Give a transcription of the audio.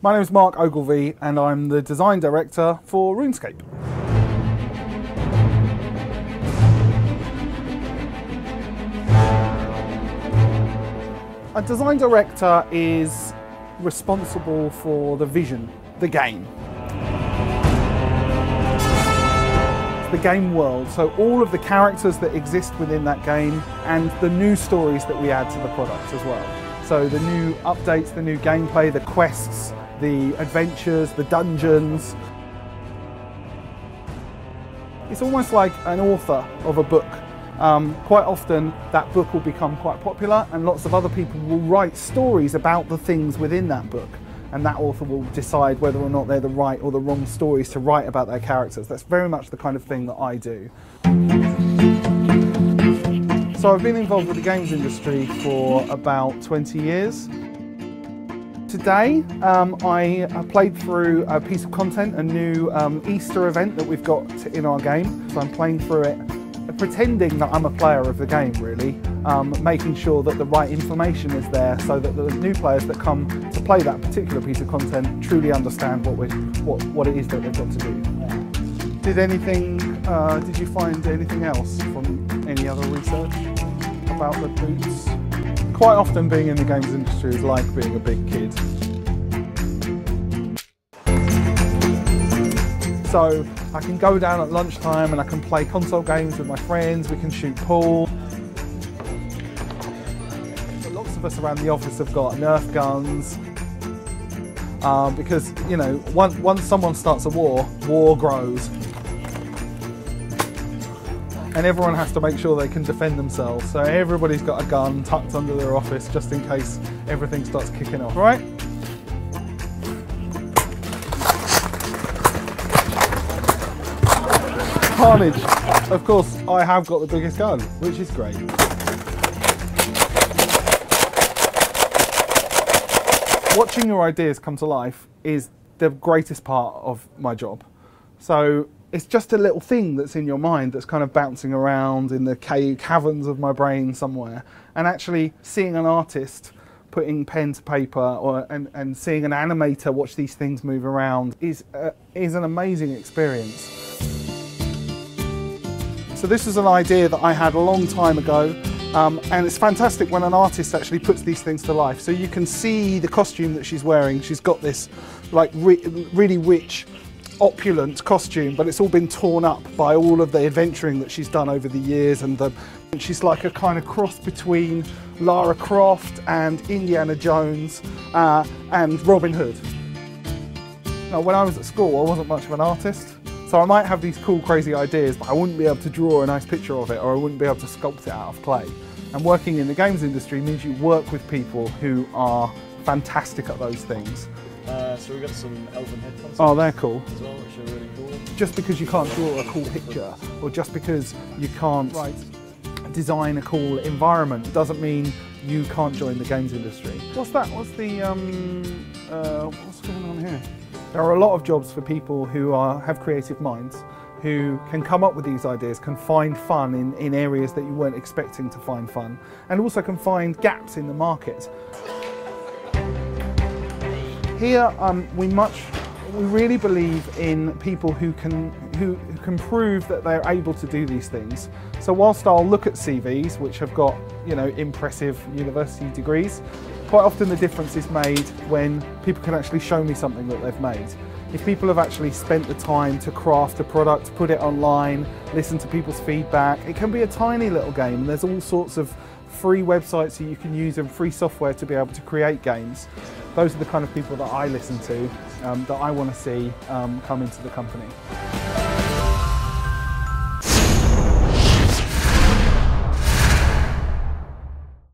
My name is Mark Ogilvie and I'm the design director for RuneScape. A design director is responsible for the vision, the game. the game world, so all of the characters that exist within that game and the new stories that we add to the product as well. So the new updates, the new gameplay, the quests, the adventures, the dungeons. It's almost like an author of a book. Um, quite often that book will become quite popular and lots of other people will write stories about the things within that book and that author will decide whether or not they're the right or the wrong stories to write about their characters. That's very much the kind of thing that I do. So I've been involved with the games industry for about 20 years. Today, um, I played through a piece of content, a new um, Easter event that we've got in our game. So I'm playing through it, pretending that I'm a player of the game, really, um, making sure that the right information is there so that the new players that come to play that particular piece of content truly understand what, we what, what it is that they've got to do. Did anything, uh, did you find anything else from any other research about the boots? Quite often being in the games industry is like being a big kid. So I can go down at lunchtime and I can play console games with my friends, we can shoot pool. Lots of us around the office have got Nerf guns, um, because you know once, once someone starts a war, war grows and everyone has to make sure they can defend themselves. So everybody's got a gun tucked under their office just in case everything starts kicking off, right? Carnage. Of course, I have got the biggest gun, which is great. Watching your ideas come to life is the greatest part of my job. So it's just a little thing that's in your mind that's kind of bouncing around in the cave caverns of my brain somewhere. And actually seeing an artist putting pen to paper or and, and seeing an animator watch these things move around is uh, is an amazing experience. So this is an idea that I had a long time ago um, and it's fantastic when an artist actually puts these things to life. So you can see the costume that she's wearing. She's got this like re really rich opulent costume, but it's all been torn up by all of the adventuring that she's done over the years. And the, she's like a kind of cross between Lara Croft and Indiana Jones uh, and Robin Hood. Now, when I was at school, I wasn't much of an artist. So I might have these cool, crazy ideas, but I wouldn't be able to draw a nice picture of it or I wouldn't be able to sculpt it out of clay. And working in the games industry means you work with people who are fantastic at those things. So we got some elven head concepts. Oh, they're cool. As well, which are really cool. Just because you can't draw a cool picture, or just because you can't right. design a cool environment, doesn't mean you can't join the games industry. What's that? What's the um, uh, what's going on here? There are a lot of jobs for people who are have creative minds who can come up with these ideas, can find fun in, in areas that you weren't expecting to find fun, and also can find gaps in the market. Here, um, we much, we really believe in people who can, who, who can prove that they're able to do these things. So whilst I'll look at CVs, which have got, you know, impressive university degrees, quite often the difference is made when people can actually show me something that they've made. If people have actually spent the time to craft a product, put it online, listen to people's feedback, it can be a tiny little game. There's all sorts of free websites that you can use and free software to be able to create games. Those are the kind of people that I listen to, um, that I want to see um, come into the company.